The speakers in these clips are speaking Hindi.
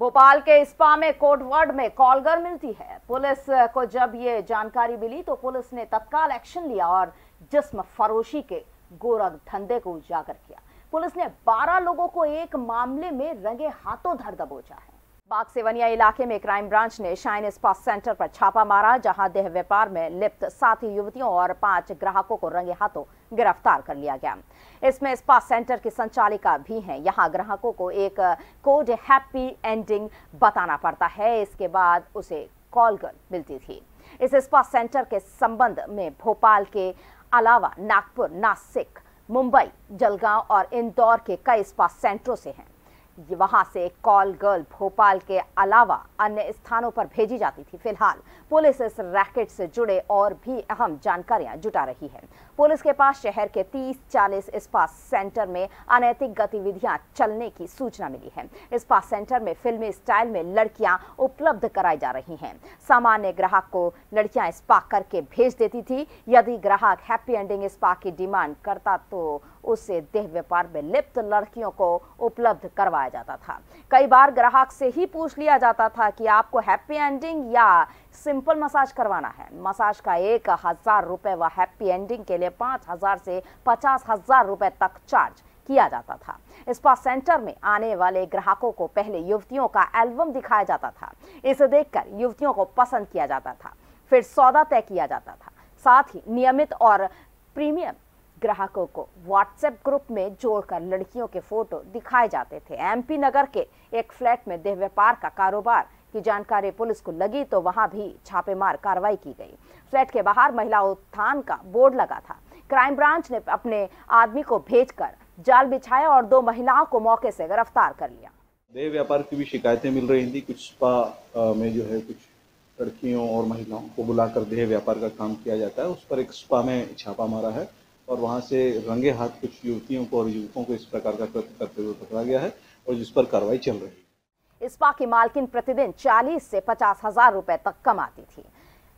भोपाल के इस्पा में कोट वार्ड में कॉलगर मिलती है। पुलिस को जब ये जानकारी मिली तो पुलिस ने तत्काल एक्शन लिया और जिसम फरोशी के गोरख धंधे को उजागर किया। पुलिस ने 12 लोगों को एक मामले में रंगे हाथों धर दबोचा है। बाग सेवनिया इलाके में क्राइम ब्रांच ने शाइन स्पा सेंटर पर छापा मारा, जहाँ देह व्यापार में लिप्त सात युवतियों और पाँच ग्राहकों को रंगे हाथों गिरफ़्तार कर लिया गया। इसमें स्पा सेंटर की संचालिका भी हैं। यहाँ ग्राहकों को एक कोड हैप्पी एंडिंग बताना पड़ता है। इसके बाद उसे कॉल कर मिलती थी। इस स्पा सेंटर के संबंध में भोपाल के अलावा नागपुर, नासिक, मुंबई, जलगांव और इंदौर के कई स्पा सेंटरों से हैं। वहाँ से कॉल गर्ल भोपाल के अलावा अन्य स्थानों पर भेजी जाती थी फ़िलहाल। पुलिस इस रैकेट से जुड़े और भी अहम जानकारियाँ जुटा रही है। पुलिस के पास शहर के 30-40 इस्पात सेंटर में अनैतिक गतिविधियाँ चलने की सूचना मिली है। इस्पात सेंटर में फिल्मी स्टाइल में लड़कियाँ उपलब्ध कराई जा रही हैं। सामान्य ग्राहक को लड़कियाँ स्पा करके भेज देती थी। यदि ग्राहक हैप्पी एंडिंग स्पा की डिमांड करता तो उसे देह व्यापार में लिप्त लड़कियों को उपलब्ध करवाया जाता था। कई बार ग्राहक से ही पूछ लिया जाता था कि आपको हैप्पी एंडिंग या सिंपल मसाज करवाना है। मसाज का एक हज़ार रुपए व हैप्पी एंडिंग के लिए पाँच हज़ार से पचास हज़ार रुपए तक चार्ज किया जाता था। स्पा सेंटर में आने वाले ग्राहकों को पहले युवतियों का एल्बम दिखाया जाता था। इसे देखकर युवतियों को पसंद किया जाता था। फिर सौदा तय किया जाता था। साथ ही नियमित और प्रीमियम ग्राहकों को व्हाट्सएप ग्रुप में जोड़कर लड़कियों के फ़ोटो दिखाए जाते थे। एमपी नगर के एक फ्लैट में देह व्यापार का कारोबार की जानकारी पुलिस को लगी तो वहाँ भी छापेमार कार्रवाई की गई। फ्लैट के बाहर महिला उत्थान का बोर्ड लगा था। क्राइम ब्रांच ने अपने आदमी को भेजकर जाल बिछाया और दो महिलाओं को मौके से गिरफ़्तार कर लिया। देह व्यापार की भी शिकायतें मिल रही थी। कुछ स्पा में जो है कुछ लड़कियों और महिलाओं को बुलाकर देह व्यापार का काम किया जाता है। उस पर एक स्पा में छापा मारा है। और वहाँ से रंगे हाथ कुछ युवतियों को और युवकों को इस प्रकार का कृत्य करते हुए पकड़ा गया है और जिस पर कार्रवाई चल रही है। इस्पा की मालकिन प्रतिदिन 40 से पचास हज़ार रुपए तक कमाती थी।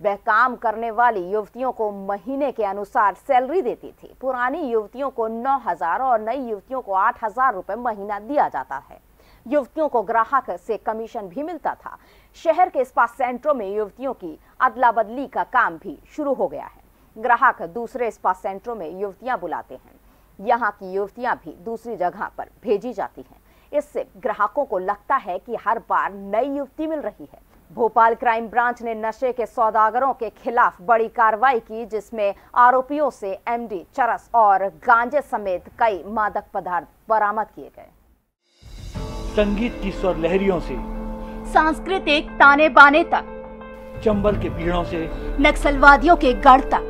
वह काम करने वाली युवतियों को महीने के अनुसार सैलरी देती थी। पुरानी युवतियों को नौ हज़ार और नई युवतियों को आठ हज़ार रुपए महीना दिया जाता है। युवतियों को ग्राहक से कमीशन भी मिलता था। शहर के इस्पा सेंटरों में युवतियों की अदला बदली का काम भी शुरू हो गया है। ग्राहक दूसरे स्पा सेंटरों में युवतियाँ बुलाते हैं। यहाँ की युवतियाँ भी दूसरी जगह पर भेजी जाती हैं। इससे ग्राहकों को लगता है कि हर बार नई युवती मिल रही है। भोपाल क्राइम ब्रांच ने नशे के सौदागरों के खिलाफ बड़ी कार्रवाई की जिसमें आरोपियों से एमडी चरस और गांजे समेत कई मादक पदार्थ बरामद किए गए। संगीत की स्वर लहरियों से सांस्कृतिक ताने बाने तक चंबल के पीड़ों से नक्सलवादियों के गढ़ तक।